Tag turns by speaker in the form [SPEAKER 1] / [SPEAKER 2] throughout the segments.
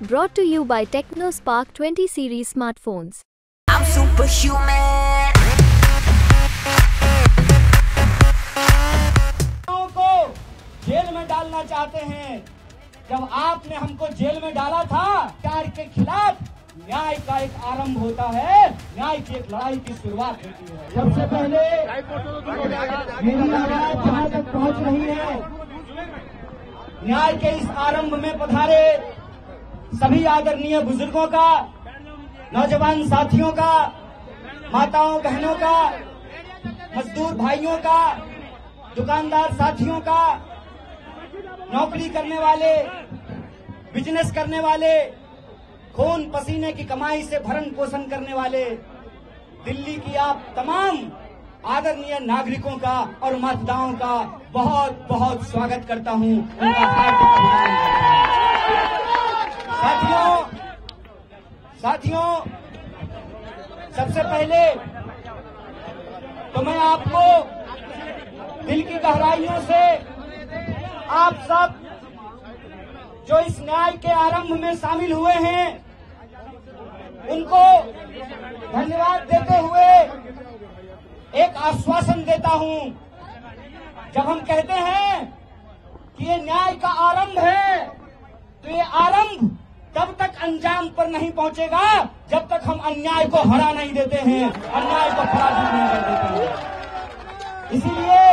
[SPEAKER 1] Brought to you by TechnoSpark 20 series smartphones.
[SPEAKER 2] I'm superhuman.
[SPEAKER 3] को jail में डालना चाहते हैं जब आपने हमको जेल में डाला था प्यार के खिलाफ न्याय का एक आरंभ होता है न्याय की एक लड़ाई की शुरुआत होती है सबसे पहले मेरी आवाज़ जहाँ तक पहुँच रही है न्याय के इस आरंभ में पधारे सभी आदरणीय बुज़ुर्गों का, नौजवान साथियों का, माताओं, बहनों का, मजदूर भाइयों का, दुकानदार साथियों का, नौकरी करने वाले, बिज़नेस करने वाले, खून पसीने की कमाई से भरण पोषण करने वाले, दिल्ली की आप तमाम आदरणीय नागरिकों का और मतदाताओं का बहुत बहुत स्वागत करता हूँ उनका हार्दिक अभिनंदन। साथियों साथियों, सबसे पहले तो मैं आपको दिल की गहराइयों से आप सब जो इस न्याय के आरंभ में शामिल हुए हैं, उनको धन्यवाद देते हुए एक आश्वासन देता हूँ। जब हम कहते हैं कि ये न्याय का आरंभ है तो ये आरंभ तब तक अंजाम पर नहीं पहुंचेगा, जब तक हम अन्याय को हरा नहीं देते हैं, अन्याय को पराजित नहीं कर देते हैं। इसीलिए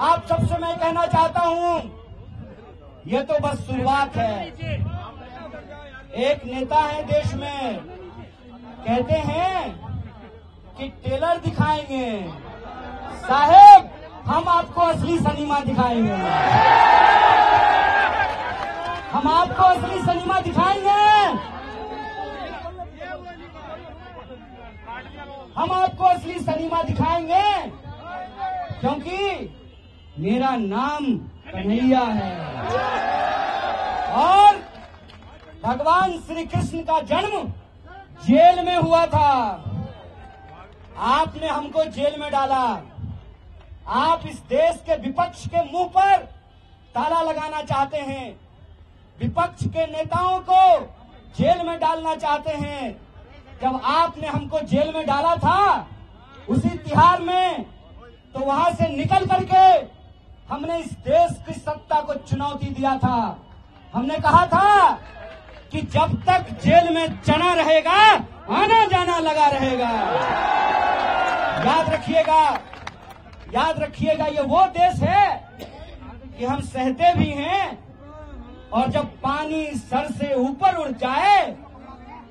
[SPEAKER 3] आप सबसे मैं कहना चाहता हूँ, ये तो बस शुरुआत है। एक नेता है देश में, कहते हैं कि टेलर दिखाएँगे। साहेब, हम आपको असली सनीमा दिखाएँगे। हम आपको असली सनीमा दिखाएँगे। हम आपको असली सनीमा दिखाएँगे, क्योंकि मेरा नाम कन्हैया है। और भगवान श्री कृष्ण का जन्म जेल में हुआ था। आपने हमको जेल में डाला। आप इस देश के विपक्ष के मुँह पर ताला लगाना चाहते हैं। विपक्ष के नेताओं को जेल में डालना चाहते हैं। जब आपने हमको जेल में डाला था, उसी तिहार में तो वहाँ से निकल करके हमने इस देश की सत्ता को चुनौती दिया था। हमने कहा था कि जब तक जेल में चना रहेगा, आना जाना लगा रहेगा। याद रखिएगा याद रखिएगा, ये वो देश है कि हम सहते भी हैं और जब पानी सर से ऊपर उड़ जाए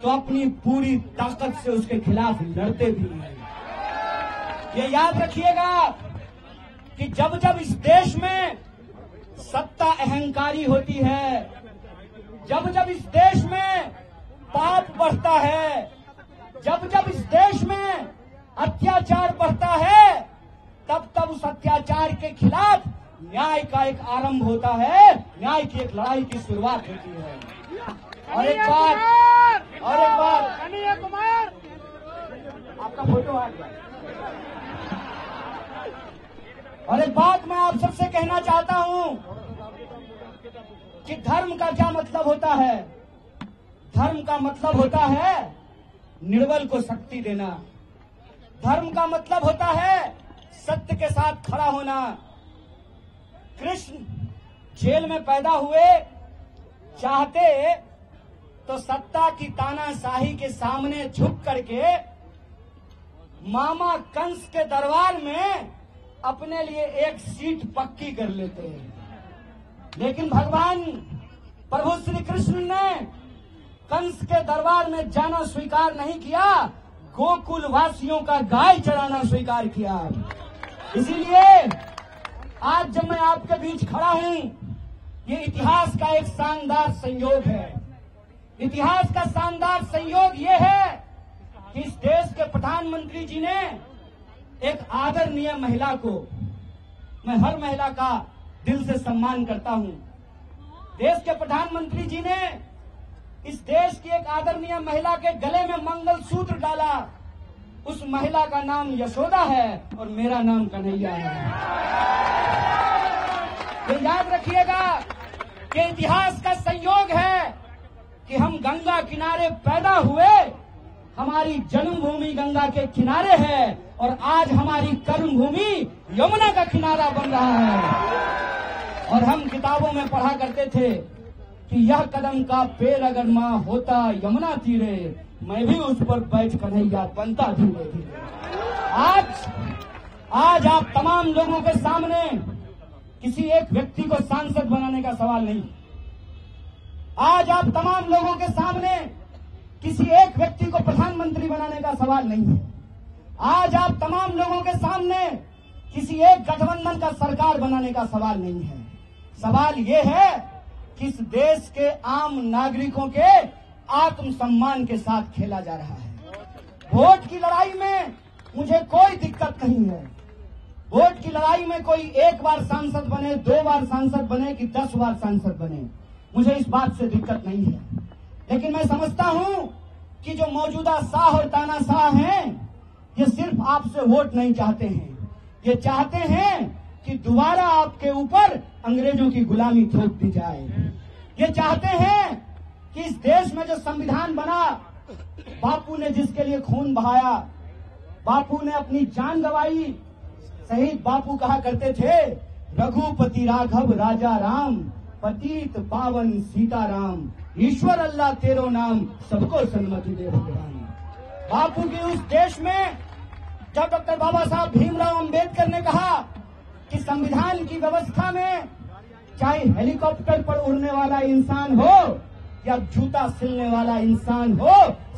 [SPEAKER 3] तो अपनी पूरी ताकत से उसके खिलाफ लड़ते भी हैं। ये याद रखिएगा कि जब जब इस देश में सत्ता अहंकारी होती है, जब जब इस देश में पाप बढ़ता है, जब जब इस देश में अत्याचार बढ़ता है, तब तब उस अत्याचार के खिलाफ न्याय का एक आरंभ होता है न्याय की एक लड़ाई की शुरुआत होती है। और एक बात और एक बात।
[SPEAKER 4] कुमार!
[SPEAKER 3] आपका फ़ोटो आ गया। और एक बात मैं आप सबसे कहना चाहता हूँ कि धर्म का क्या मतलब होता है? धर्म का मतलब होता है निर्बल को शक्ति देना। धर्म का मतलब होता है सत्य के साथ खड़ा होना। कृष्ण जेल में पैदा हुए, चाहते तो सत्ता की तानाशाही के सामने झुक करके मामा कंस के दरबार में अपने लिए एक सीट पक्की कर लेते हैं। लेकिन भगवान, प्रभु श्री कृष्ण ने कंस के दरबार में जाना स्वीकार नहीं किया गोकुल वासियों का गाय चराना स्वीकार किया। इसीलिए आज जब मैं आपके बीच खड़ा हूँ, ये इतिहास का एक शानदार संयोग है। इतिहास का शानदार संयोग ये है कि इस देश के प्रधानमंत्री जी ने एक आदरणीय महिला को, मैं हर महिला का दिल से सम्मान करता हूँ, देश के प्रधानमंत्री जी ने इस देश की एक आदरणीय महिला के गले में मंगल सूत्र डाला। उस महिला का नाम यशोदा है और मेरा नाम कन्हैया है। ये याद रखिएगा कि इतिहास का संयोग है कि हम गंगा किनारे पैदा हुए, हमारी जन्मभूमि गंगा के किनारे है और आज हमारी कर्म भूमि यमुना का किनारा बन रहा है। और हम किताबों में पढ़ा करते थे कि यह कदम का पेड़ अगर माँ होता यमुना तीरे मैं भी उस पर बैठ कन्हैया बनता धीरे धीरे आज आज आप तमाम लोगों के सामने किसी एक व्यक्ति को सांसद बनाने का सवाल नहीं। आज आप तमाम लोगों के सामने किसी एक व्यक्ति को प्रधानमंत्री बनाने का सवाल नहीं। है आज आप तमाम लोगों के सामने किसी एक गठबंधन का सरकार बनाने का सवाल नहीं है। सवाल ये है कि इस देश के आम नागरिकों के आत्मसम्मान के साथ खेला जा रहा है। वोट की लड़ाई में मुझे कोई दिक्कत नहीं है। वोट की लड़ाई में कोई एक बार सांसद बने, दो बार सांसद बने कि दस बार सांसद बने, मुझे इस बात से दिक्कत नहीं है। लेकिन मैं समझता हूँ कि जो मौजूदा शाह और तानाशाह हैं, ये सिर्फ़ आपसे वोट नहीं चाहते हैं। ये चाहते हैं कि दोबारा आपके ऊपर अंग्रेज़ों की गुलामी थोप दी जाए। ये चाहते हैं कि इस देश में जो संविधान बना, बापू ने जिसके लिए खून बहाया, बापू ने अपनी जान गवाई, शहीद बापू कहा करते थे, रघुपति राघव, राजा राम, पतित पावन सीताराम, ईश्वर अल्लाह तेरो नाम, सबको सन्मति दे बापू के उस देश में, जब डॉक्टर बाबा साहब भीमराव अंबेडकर ने कहा कि संविधान की व्यवस्था में, चाहे हेलीकॉप्टर पर उड़ने वाला इंसान हो या जूता सिलने वाला इंसान हो,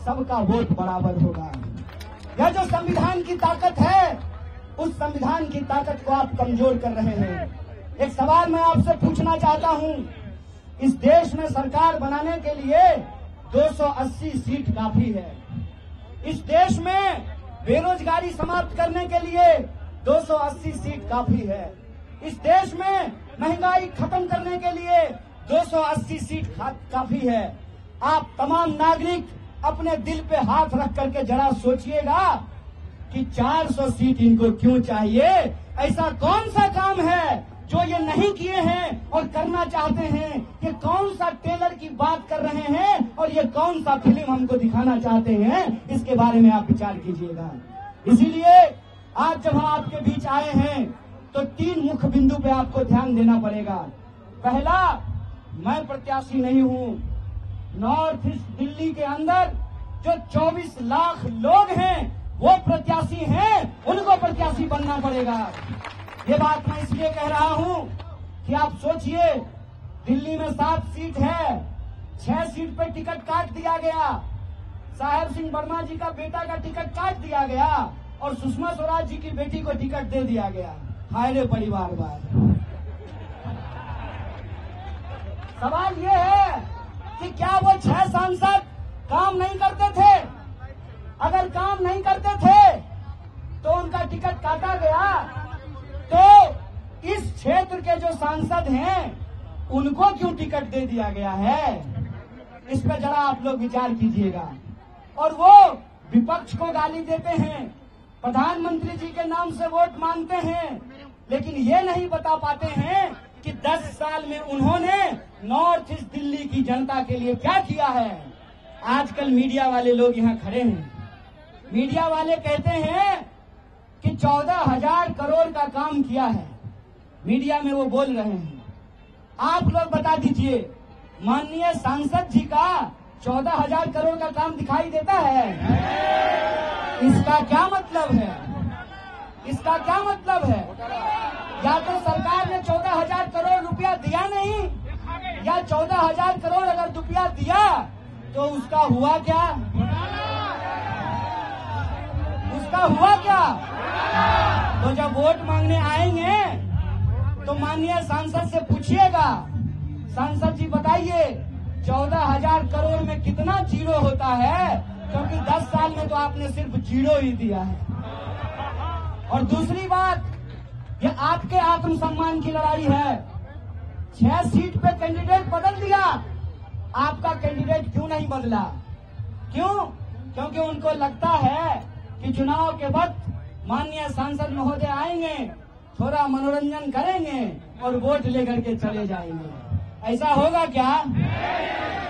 [SPEAKER 3] सबका वोट बराबर होगा। यह जो संविधान की ताकत है, उस संविधान की ताकत को आप कमज़ोर कर रहे हैं। एक सवाल मैं आपसे पूछना चाहता हूँ। इस देश में सरकार बनाने के लिए 280 सीट काफ़ी है। इस देश में बेरोजगारी समाप्त करने के लिए 280 सीट काफ़ी है। इस देश में महँगाई खत्म करने के लिए 280 सीट काफ़ी है। आप तमाम नागरिक अपने दिल पे हाथ रख करके जरा सोचिएगा कि 400 सीट इनको क्यों चाहिए? ऐसा कौन सा काम है जो ये नहीं किए हैं और करना चाहते हैं? ये कौन सा टेलर की बात कर रहे हैं और ये कौन सा फ़िल्म हमको दिखाना चाहते हैं? इसके बारे में आप विचार कीजिएगा। इसीलिए आज जब हम आपके बीच आए हैं तो तीन मुख्य बिंदु पे आपको ध्यान देना पड़ेगा। पहला मैं प्रत्याशी नहीं हूँ। नॉर्थ ईस्ट दिल्ली के अंदर जो 24 लाख लोग हैं, वो प्रत्याशी हैं, उनको प्रत्याशी बनना पड़ेगा। ये बात मैं इसलिए कह रहा हूँ कि आप सोचिए, दिल्ली में सात सीट है, छह सीट पर टिकट काट दिया गया। साहेब सिंह वर्मा जी का बेटा का टिकट काट दिया गया और सुषमा स्वराज जी की बेटी को टिकट दे दिया गया। हायरे परिवार वाले सवाल ये है कि क्या वो छह सांसद काम नहीं करते थे? अगर काम नहीं करते थे तो उनका टिकट काटा गया। तो इस क्षेत्र के जो सांसद हैं, उनको क्यों टिकट दे दिया गया है? इस पर जरा आप लोग विचार कीजिएगा। और वो विपक्ष को गाली देते हैं। प्रधानमंत्री जी के नाम से वोट मांगते हैं, लेकिन ये नहीं बता पाते हैं कि 10 साल में उन्होंने नॉर्थ ईस्ट दिल्ली की जनता के लिए क्या किया है? आजकल मीडिया वाले लोग यहाँ खड़े हैं। मीडिया वाले कहते हैं कि चौदह हज़ार करोड़ का काम किया है। मीडिया में वो बोल रहे हैं। आप लोग बता दीजिए, माननीय सांसद जी का चौदह हज़ार करोड़ का काम दिखाई देता है? इसका क्या मतलब है? इसका क्या मतलब है? या तो हज़ार करोड़ रुपया दिया नहीं। या चौदह हज़ार करोड़ अगर रुपया दिया तो उसका हुआ क्या? उसका हुआ क्या? तो जब वोट मांगने आएँगे तो माननीय सांसद से पूछिएगा। सांसद जी बताइए, चौदह हज़ार करोड़ में कितना ज़ीरो होता है? क्योंकि दस साल में तो आपने सिर्फ़ ज़ीरो ही दिया है। और दूसरी बात ये आपके आत्मसम्मान की लड़ाई है। छह सीट पे कैंडिडेट बदल दिया। आपका कैंडिडेट क्यों नहीं बदला? क्यों? क्योंकि उनको लगता है कि चुनाव के वक्त माननीय सांसद महोदय आएँगे, थोड़ा मनोरंजन करेंगे और वोट लेकर के चले जाएँगे। ऐसा होगा क्या?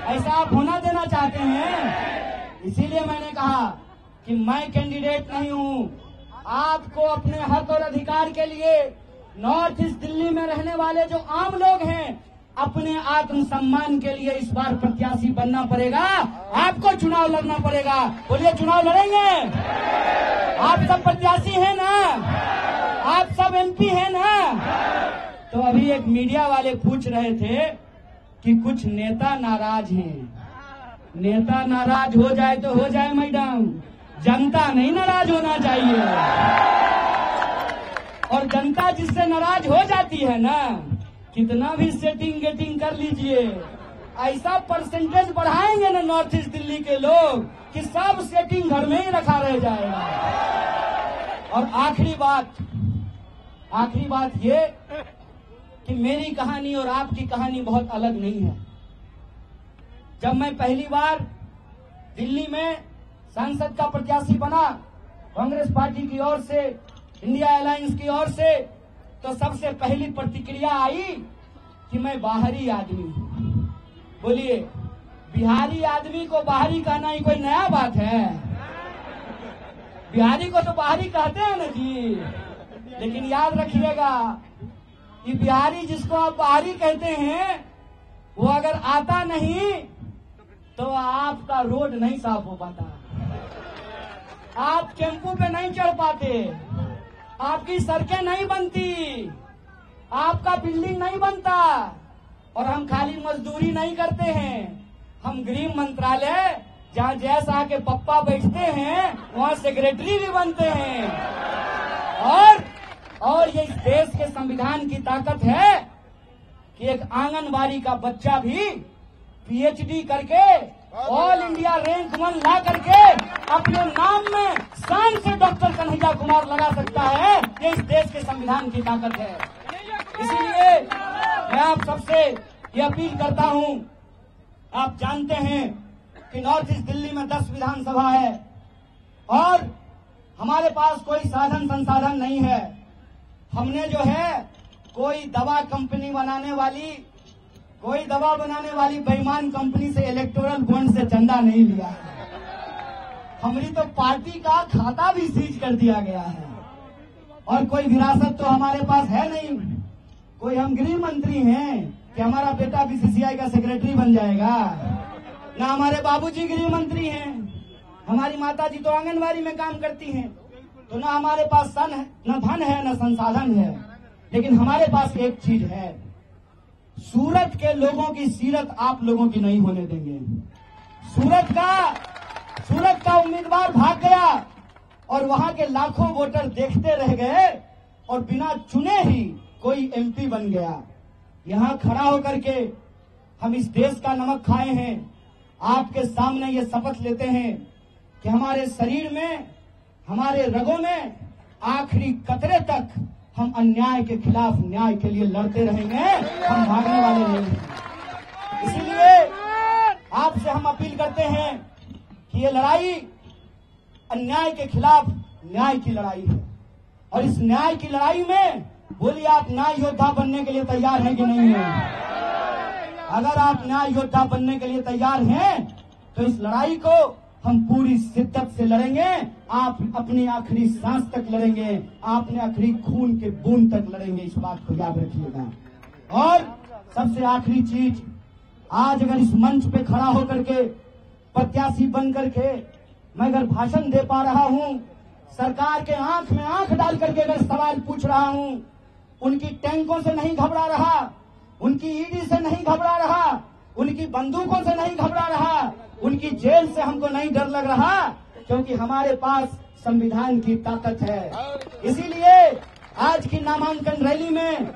[SPEAKER 3] ऐसा आप होना देना चाहते हैं? इसीलिए मैंने कहा कि मैं कैंडिडेट नहीं हूँ। आपको अपने हक और अधिकार के लिए नॉर्थ ईस्ट दिल्ली में रहने वाले जो आम लोग हैं, अपने आत्मसम्मान के लिए इस बार प्रत्याशी बनना पड़ेगा। आपको चुनाव लड़ना पड़ेगा। बोलिए, चुनाव लड़ेंगे? आप सब प्रत्याशी हैं ना? आप सब एमपी हैं ना? तो अभी एक मीडिया वाले पूछ रहे थे कि कुछ नेता नाराज़ हैं। नेता नाराज़ हो जाए तो हो जाए मैडम जनता नहीं नाराज़ होना चाहिए। और जनता जिससे नाराज़ हो जाती है ना, कितना भी सेटिंग गेटिंग कर लीजिए, ऐसा परसेंटेज बढ़ाएँगे ना नॉर्थ ईस्ट दिल्ली के लोग कि सब सेटिंग घर में ही रखा रह जाएगा। और आखिरी बात आखिरी बात ये कि मेरी कहानी और आपकी कहानी बहुत अलग नहीं है। जब मैं पहली बार दिल्ली में सांसद का प्रत्याशी बना, कांग्रेस पार्टी की ओर से, इंडिया अलायंस की ओर से तो सबसे पहली प्रतिक्रिया आई कि मैं बाहरी आदमी हूँ। बोलिए, बिहारी आदमी को बाहरी कहना ही कोई नया बात है। बिहारी को तो बाहरी कहते हैं ना जी। लेकिन याद रखिएगा कि बिहारी जिसको आप बाहरी कहते हैं, वो अगर आता नहीं तो आपका रोड नहीं साफ़ हो पाता। आप टेंपू पे नहीं चढ़ पाते। आपकी सड़कें नहीं बनती। आपका बिल्डिंग नहीं बनता। और हम खाली मजदूरी नहीं करते हैं। हम गृह मंत्रालय, जहाँ शाह के पप्पा बैठते हैं, वहाँ सेक्रेटरी भी बनते हैं। और और ये इस देश के संविधान की ताकत है कि एक आंगनबाड़ी का बच्चा भी पीएचडी करके ऑल इंडिया रैंक वन ला करके अपने नाम में शान से डॉक्टर कन्हैया कुमार लगा सकता है। ये इस देश के संविधान की ताकत है। इसीलिए मैं आप सबसे ये अपील करता हूँ, आप जानते हैं कि नॉर्थ ईस्ट दिल्ली में दस विधानसभा है और हमारे पास कोई साधन संसाधन नहीं है। हमने जो है कोई दवा कंपनी बनाने वाली कोई दवा बनाने वाली बेईमान कंपनी से इलेक्टोरल बॉन्ड से चंदा नहीं लिया। है हमारी तो पार्टी का खाता भी सीज कर दिया गया है। और कोई विरासत तो हमारे पास है नहीं। कोई हम गृह मंत्री हैं कि हमारा बेटा बीसीसीआई का सेक्रेटरी बन जाएगा। ना हमारे बाबूजी गृह मंत्री हैं। हमारी माता जी तो आंगनबाड़ी में काम करती हैं। तो ना हमारे पास सन है, न धन है, न संसाधन है। लेकिन हमारे पास एक चीज़ है। सूरत के लोगों की सीरत आप लोगों की नहीं होने देंगे। सूरत का सूरत का उम्मीदवार भाग गया और वहाँ के लाखों वोटर देखते रह गए और बिना चुने ही कोई एमपी बन गया। यहाँ खड़ा होकर के हम इस देश का नमक खाए हैं। आपके सामने ये शपथ लेते हैं कि हमारे शरीर में, हमारे रगों में आखिरी कतरे तक हम अन्याय के खिलाफ न्याय के लिए लड़ते रहेंगे, हम भागने वाले नहीं। इसीलिए आपसे हम अपील करते हैं कि ये लड़ाई अन्याय के खिलाफ न्याय की लड़ाई है। और इस न्याय की लड़ाई में बोलिए, आप न्याय योद्धा बनने के लिए तैयार हैं कि नहीं है? अगर आप न्याय योद्धा बनने के लिए तैयार हैं तो इस लड़ाई को हम पूरी शिद्दत से लड़ेंगे। आप अपनी आखिरी सांस तक लड़ेंगे। आपने आखिरी खून के बूंद तक लड़ेंगे। इस बात को याद रखिएगा। और सबसे आखिरी चीज़, आज अगर इस मंच पे खड़ा होकर के प्रत्याशी बन करके मैं अगर भाषण दे पा रहा हूँ, सरकार के आँख में आँख डाल करके अगर सवाल पूछ रहा हूँ, उनकी टैंकों से नहीं घबरा रहा, उनकी ईडी से नहीं घबरा रहा उनकी बंदूकों से नहीं घबरा रहा। उनकी जेल से हमको नहीं डर लग रहा, क्योंकि हमारे पास संविधान की ताकत है। इसीलिए आज की नामांकन रैली में